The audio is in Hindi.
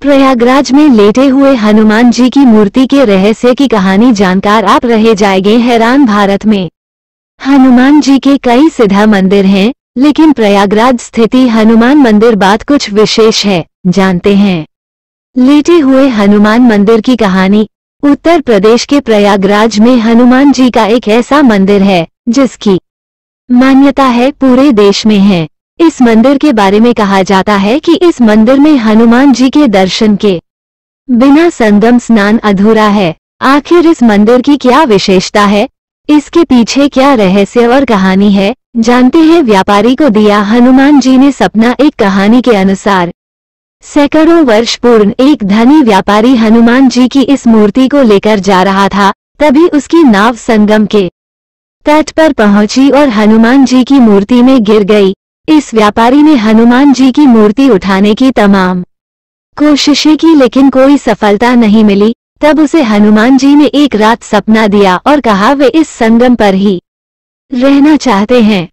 प्रयागराज में लेटे हुए हनुमान जी की मूर्ति के रहस्य की कहानी जानकार आप रहे जाएँगे हैरान भारत में। हनुमान जी के कई सिद्धा मंदिर हैं, लेकिन प्रयागराज स्थिति हनुमान मंदिर बात कुछ विशेष है, जानते हैं। लेटे हुए हनुमान मंदिर की कहानी, उत्तर प्रदेश के प्रयागराज में हनुमान जी का एक ऐसा मंदिर है, जिसकी मान्यता है पूरे देश में है। इस मंदिर के बारे में कहा जाता है कि इस मंदिर में हनुमान जी के दर्शन के बिना संगम स्नान अधूरा है। आखिर इस मंदिर की क्या विशेषता है? इसके पीछे क्या रहस्य और कहानी है? जानते हैं व्यापारी को दिया हनुमान जी ने सपना एक कहानी के अनुसार। सैकड़ों वर्ष पूर्ण एक धनी व्यापारी हनुमान जी की इस मूर्ति को लेकर जा रहा था, तभी उसकी नाव संगम के तट पर पहुँची और हनुमान जी की मूर्ति में गिर गई। इस व्यापारी ने हनुमान जी की मूर्ति उठाने की तमाम कोशिशें की, लेकिन कोई सफलता नहीं मिली। तब उसे हनुमान जी ने एक रात सपना दिया और कहा, वे इस संगम पर ही रहना चाहते हैं।